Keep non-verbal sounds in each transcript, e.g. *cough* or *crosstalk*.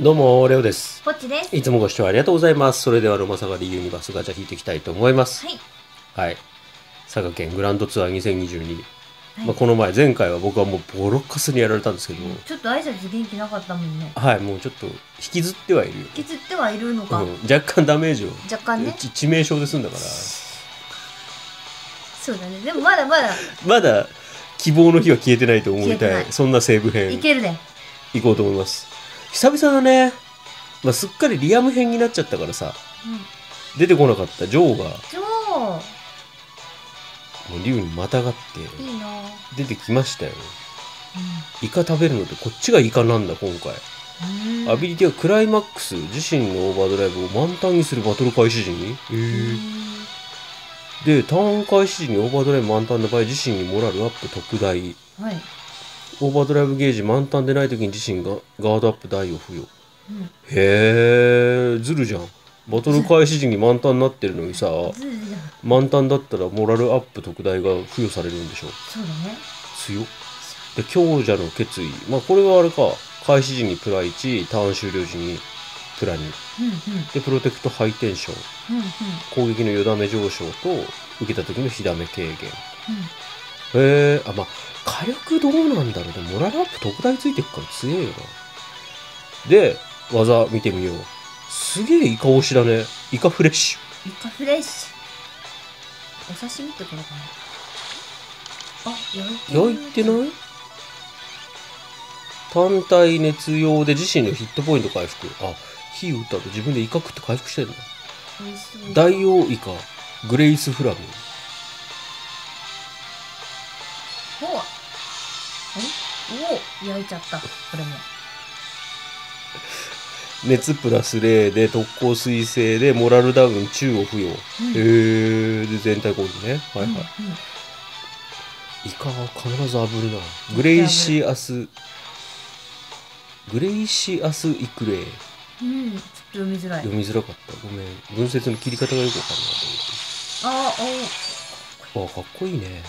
どうも、レオです。ポッチです。いつもご視聴ありがとうございます。それでは、ロマサガリユニバースガチャ引いていきたいと思います。はい。はい。佐賀県グランドツアー2022。はいまあ、この前、前回は僕はもうボロッカスにやられたんですけど、ちょっと挨拶元気なかったもんね。はい、もうちょっと引きずってはいるよ。引きずってはいるのか。うん、若干ダメージを、若干ね。ち致命傷で済んだから、そうだね。でもまだまだまだ希望の火は消えてないと思いたい。そんな西部い編、けるね。行こうと思います。久々だね。まあ、すっかりリアム編になっちゃったからさ、うん。出てこなかった。ジョーが、超もう竜にまたがって、出てきましたよ。うイカ食べるのってこっちがイカなんだ今回、ん。アビリティはクライマックス。自身のオーバードライブを満タンにするバトル開始時に、でターン開始時にオーバードライブ満タンの場合自身にモラルアップ特大。はい。オーバードライブゲージ満タンでない時に自身がガードアップ大を付与うん。へえずるじゃんバトル開始時に満タンになってるのにさ。満タンだったらモラルアップ特大が付与されるんでしょそうだね。強っで強者の決意まあこれはあれか開始時にプラ1ターン終了時にプラ2うんうん。でプロテクトハイテンションうんうん。攻撃のよだめ上昇と受けた時の火ダメ軽減うん。へえあまあ火力どうなんだろうでもモラルアップ特大ついてくから強えよな。で技見てみよう。すげえイカ推しだね。イカフレッシイカフレッシュ。お刺身ってことかな？あ、焼いてュ焼いてない？単体熱用で自身のヒットポイント回復。あ火打ったと自分でイカ食って回復してんだ。大王イカグレイスフラムほう。おお焼いちゃった。これも。熱プラス0で特攻水星でモラルダウン中を付与、うん。へえで全体攻撃ね。はいはい、うんうん。イカは必ず炙るな。グレイシアスグレイシアスイクレイ。うん、ちょっと読みづらい。読みづらかった。ごめん。文節の切り方がよくわかあ、んな思って。あかっこいいね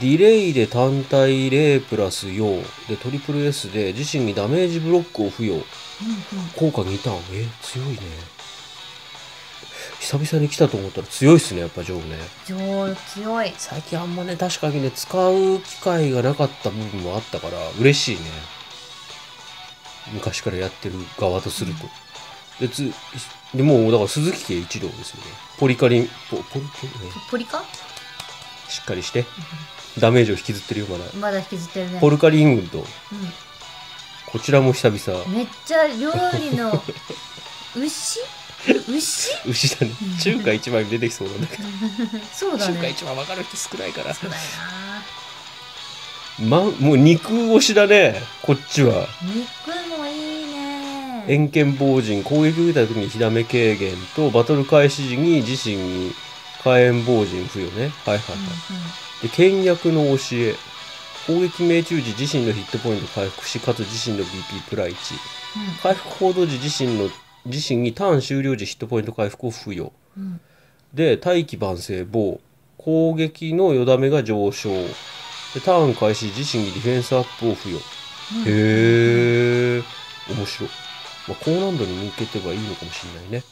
ディレイで単体0プラス4でトリプル S で自身にダメージブロックを付与。お、うんうん。効果2ターンえ強いね。久々に来たと思ったら強いっすねやっぱジョーね。上強い。最近あんまね確かにね使う機会がなかった部分もあったから嬉しいね。昔からやってる側とすると、でつでもうだから鈴木家一郎ですよね。ポリカリンポポリポリねポリカ？しっかりしてダメージを引きずってるよまだまだ引きずってるね。ポルカリン軍とうこちらも久々ん。めっちゃ料理の *laughs* 牛？牛？牛だね中華一番に出てきそうなんだけど、*laughs* そうだね。中華一番分かる人少ないからそうだよまもう肉推しだねこっちはな。肉もいいね。遠見防人攻撃を受けた時に火ダメ軽減とバトル開始時に自身に火炎防人付与ねはいはいはい、で倹約の教え。攻撃命中時自身のヒットポイント回復しかつ自身の BP プラ1回復行動時自身の自身にターン終了時ヒットポイント回復を付与。うん。うんで大気晩成棒攻撃のよだめが上昇。でターン開始自身にディフェンスアップを付与。うん。へえ面白い、まあ、高難度に向けてはいいのかもしれないね。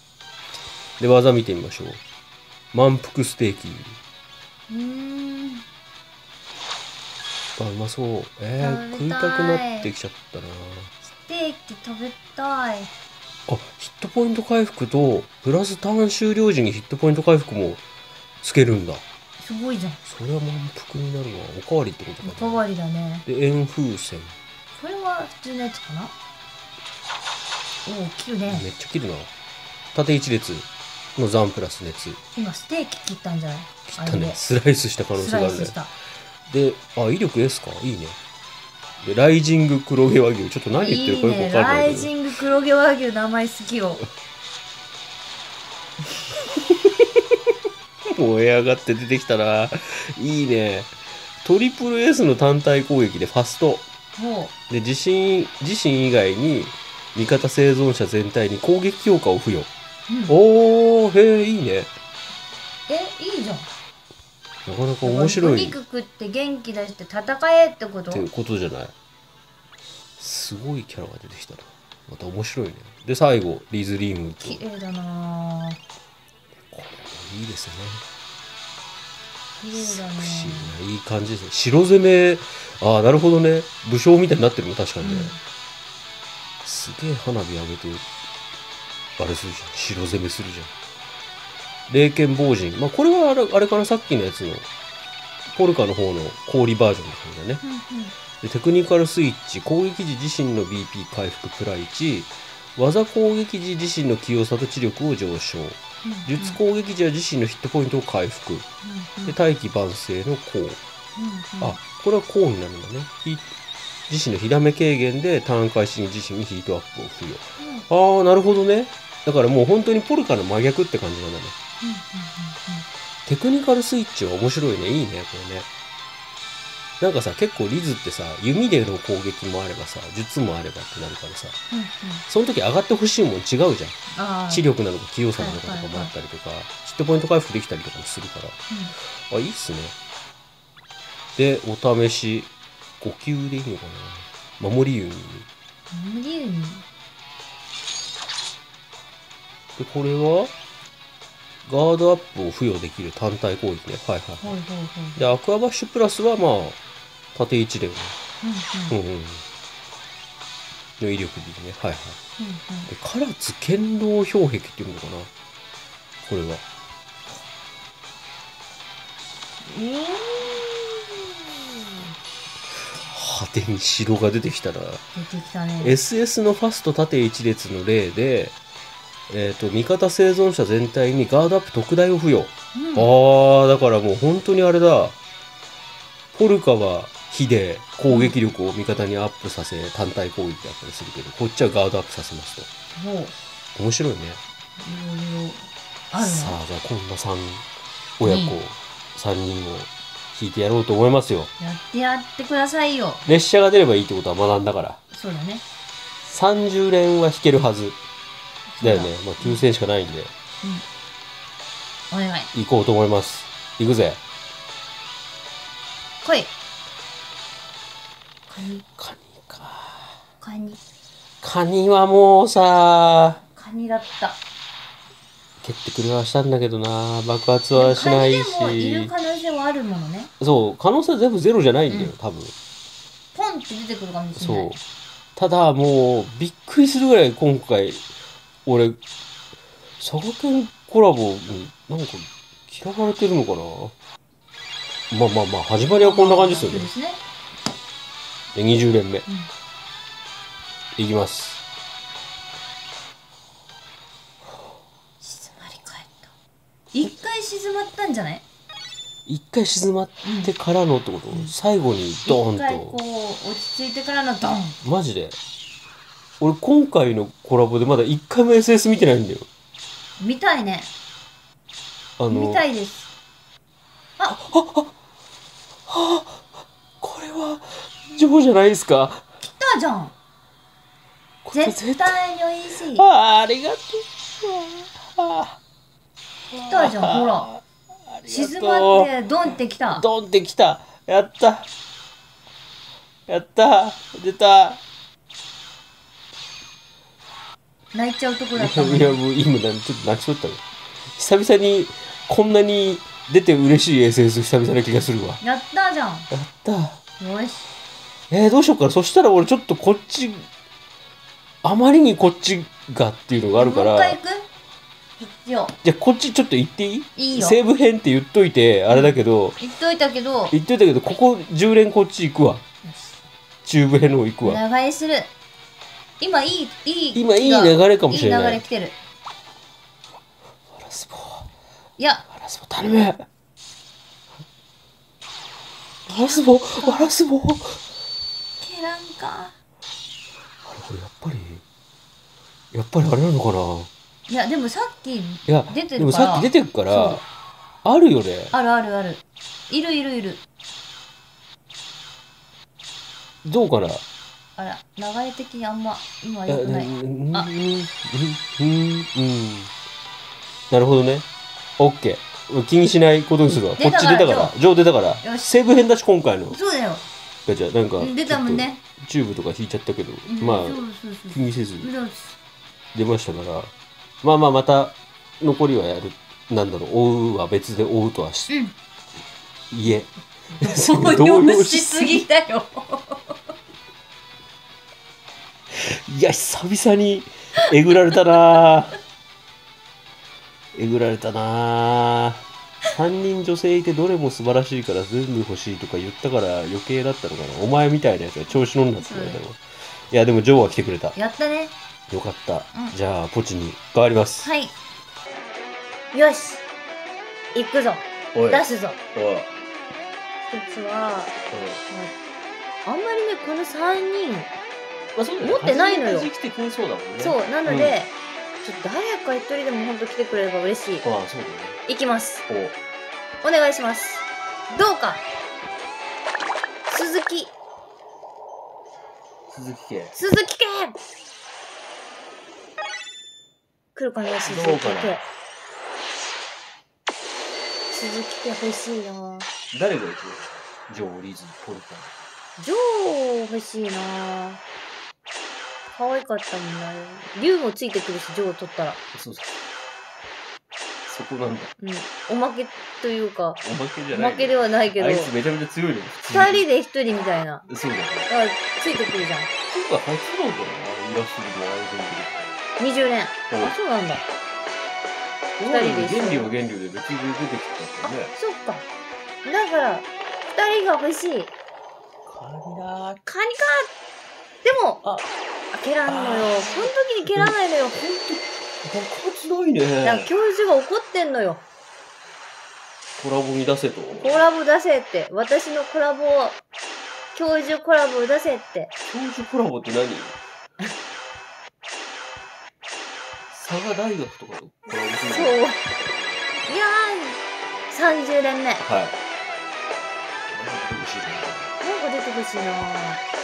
で技見てみましょう。満腹ステーキ。うーん。あうまそう。えー、食い。いたくなってきちゃったな。ステーキ食べたい。あヒットポイント回復とプラスターン終了時にヒットポイント回復もつけるんだ。すごいじゃん。それは満腹になるわ。おかわりってことかな。おかわりだね。で円風船。これは普通のやつかな？おお、切るね。めっちゃ切るな。縦一列。の残プラス熱。今ステーキ切ったんじゃない？切ったね。スライスした可能性スがあるね。ライスした。で、あ、威力 S か？いいね。で、ライジング黒毛和牛。ちょっと何言ってるかよくわ。かんないけど。ライジング黒毛和牛名前好きよ。*laughs* 燃え上がって出てきたな。いいね。トリプル S の単体攻撃でファスト。もで、自身、自身以外に味方生存者全体に攻撃強化を付与。う、うん、おー、へえ、いいね。なかなか面白おい。っ肉食って元気出して戦えってこと？てことじゃない。すごいキャラが出てきたな。また面白いね。で最後リズリームと。綺麗だなぁこれもいいですよね。綺麗だね。いい感じですね。白攻めああなるほどね。武将みたいになってるの確かにね、うん。すげえ花火上げてあれするじゃん。白攻めするじゃん霊剣防人。まあこれはあれあれかな？さっきのやつの。ポルカの方の氷バージョンの感じだね。うんうん。でテクニカルスイッチ。攻撃時自身の BP 回復プラ1技攻撃時自身の器用さと知力を上昇。術攻撃時は自身のヒットポイントを回復。うんで大器晩成の功。うんうん。あこれは功になるんだね。ヒ自身の火ダメ軽減でターン開始に自身にヒートアップを付与。ああなるほどね。だからもう本当にポルカの真逆って感じなんだねテクニカルスイッチは面白いね。いいねこれね。なんかさ結構リズってさ弓での攻撃もあればさ術もあればってなるからさ。うんうん。その時上がってほしいもん違うじゃん。知力なのか器用さなのかとかもあったりとか、ヒットポイント回復できたりとかもするから。あいいっすね。でお試し5級でいいのかな。守り弓。にうん無理にでこれは？ガードアップを付与できる単体攻撃ねはいはいほい。ほいほいでアクアバッシュプラスはまあ縦1だよねうんうん。うんうん。の威力でね。はいはい。うんで唐津堅牢氷壁っていうのかな。これは。うんうん派手に城が出てきたら出てきたね。SS のファスト縦一列の例で、えー、と味方生存者全体にガードアップ特大を付与、うん。ああだからもう本当にあれだ。ポルカは火で攻撃力を味方にアップさせ単体攻撃だったりするけどこっちはガードアップさせますと。面白いね。さね。あじゃあこんな3親子うん。3人を引いてやろうと思いますよ。やってやってくださいよ。列車が出ればいいってことは学んだから。そうだね。30連は引けるはずだよね。そうまあ9戦しかないんで。お願い。行こうと思います。行くぜ。来い。カニ。カニか。カニ。カニはもうさカニだった。蹴ってくれはしたんだけどな。爆発はしないカニでもいるし可能性はあるものね。そう可能性は全部ゼロじゃないんだよ、うん。多分。ポンって出てくるかもしれそう。ないただもうびっくりするぐらい今回俺佐賀県コラボになんか嫌われてるのかな？まあまあまあ始まりはこんな感じですよね。ですね。で20連目、いきます。静まり返った。一回静まったんじゃない？一回静まってからのってこと、最後にドーン一回ことう落ち着いてからのドン。マジで？俺今回のコラボでまだ一回も SS 見てないんだよ。見たいね。あの見たいです。これはジョーじゃないですか？来たじゃん。絶対に美味しい。ああありがとう。あ来たじゃんほら。静まってドンってきた。ドンってきた。やった。やった。出た泣いちゃうとこだったもんいやもう今なんちょっと泣きそうだったの久々にこんなに出て嬉しい SS 久々な気がするわ。やったじゃん。やった。よし。えー、どうしようかな。そしたら俺ちょっとこっちあまりにこっちがっていうのがあるから。もう一回行く？じゃあこっちちょっと行っていい？いいよ。西部編って言っといてあれだけど、言っといたけど。よ言っといたけどここ10連こっち行くわ。し。中部編の方行くわ。長居する今いいいい今いい流れかもしれない。いい流れ来てる。ワラスボいや。ワラスボ頼む。ワラスボワラスボあれケランかこれやっぱりやっぱりあれなのかな？いやでもさっきいや出てるから。でもさっき出てるからあるよね。あるあるある。いるいるいる。どうかな？あら流れ的にあんま今良くない。あなるほどね。オッケー。気にしないことにするわ。こっち出たから。ジョー出たから。西部編だし今回の。そうだよ。ガチャ。なんかうん出たもんね。チューブとか引いちゃったけど、うんまあ気にせず。出ましたから。まあまあまた残りはやる。なんだろう。追うは別で追うとはし、うん。いえ。*laughs* 動揺しすぎだよいや久々にえぐられたな。えぐられたな。3人女性いてどれも素晴らしいから全部欲しいとか言ったから余計だったのかな。お前みたいなやつが調子乗んなって言われたの。いやでもジョーは来てくれた。やったね。よかった、うん。じゃあポチに変わります、はい。よし。行くぞ。出すぞ。一つは、まあ、あんまりねこの3人まあそうだ持ってないのよ。初めて来てくれそうだもんね。そうなので、うん。ちょっと誰か一人でも本当来てくれれば嬉しい。ああそうだね。行きます。お。お願いします。どうか。鈴木。鈴木家。鈴木家。来るかな鈴木どうかな。家。鈴木家欲しいな。誰が行くの？ジョー・リズポルカ。ジョー欲しいな可愛かったもんな竜もついてくるしジョー取ったら。そうそう。そこなんだ。うん。おまけというかおまけじゃおないまけではないけど。あいつめちゃめちゃ強いのよ二人で一人みたいな。そうだね。だからついてくるじゃん。今回初なんだよなイラストでもあれ20年。全部あそうなんだ。二人で一緒源流は源流で別に出てきたあからね。そっか。だから二人が欲しい。カニだカニかでもあ蹴らんのよ。この時に蹴らないのよ。爆発ないね。なんか教授が怒ってんのよ。コラボに出せと。コラボ出せって。私のコラボを教授コラボを出せって。教授コラボって何？佐賀大学とかとコラボするそう。いやー30年目。なんかはい。なんか出てほしいね出てほしいな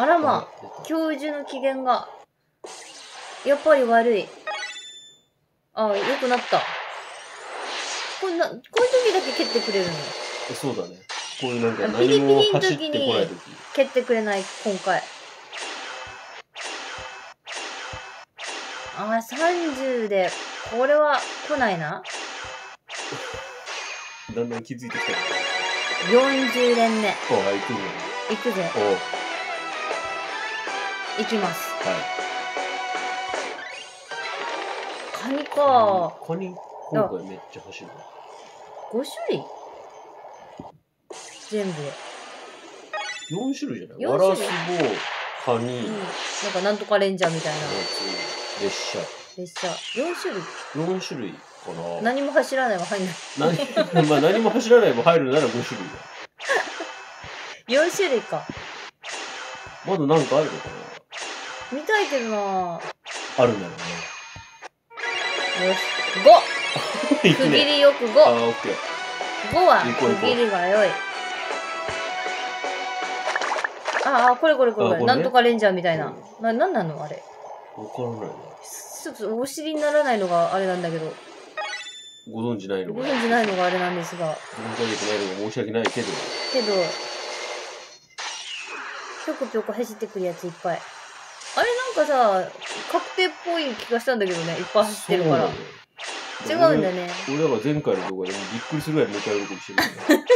あらま教授の機嫌がやっぱり悪い。ああよくなった。こんなこういう時だけ蹴ってくれるの？よそうだね。こういうなんかピリピ何リの時にも走ってこない時蹴ってくれない今回。ああ30でこれは来ないな。*laughs* だんだん気づいてきた。40年目。ああ行くんだね。行くぜ。おう行きます。はい。カニか。カニ今回めっちゃ走るわ5種類？全部。で4種類じゃない？四ワラスボカニ、うん。なんかなんとかレンジャーみたいな。列車。列車。4種類。4種類かな。何も走らないは入んない。何 *laughs* まあ何も走らないも入るなら5種類だ。*laughs* 4種類か。まだなんかあるのか見たいけどな。なあるんだろよしうね5行くね。区切りよくあ5あオッケー。5は区切りが良い。ああこれこれこれこれ。ね。なんとかレンジャーみたいな。ななんなのあれ？わからないな。ちょっとお尻にならないのがあれなんだけど。ご存知ないのごか存じないのがあれなんですが。ないのが申し訳ないけど。けどぴょこぴょこ走ってくるやついっぱいかさ確定っぽい気がしたんだけどねいっぱい走ってるから。違うんだね。俺俺らが前回の動画でもびっくりするぐらいめっちゃ喜びしてるよね *laughs*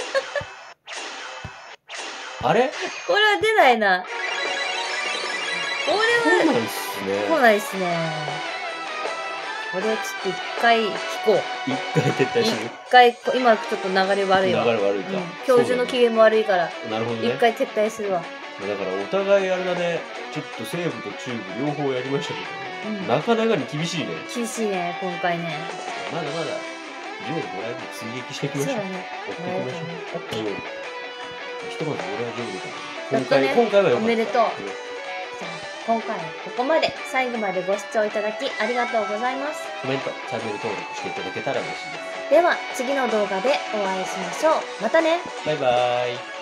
あれ？これは出ないな。これはなんすね。来ないっすね。これはちょっと一回聞こう。一回撤退一する回こ今ちょっと流れ悪流れいわ悪いか、うん、教授の機嫌も悪いから。なるほどね。一回撤退するわ。だからお互いあれだねちょっと西部と中部両方やりましたけど、うん。なかなかに厳しいね。厳しいね今回ね。まだまだジョーでもらえるの追撃していきましょう。そうだね。追っていきましょう。うんひとまず俺はジョーでやっとね今回今回はよかった。おめでとう。うん。じゃあ今回はここまで最後までご視聴いただきありがとうございます。コメントチャンネル登録していただけたら嬉しいです。では次の動画でお会いしましょう。またね。バイバーイ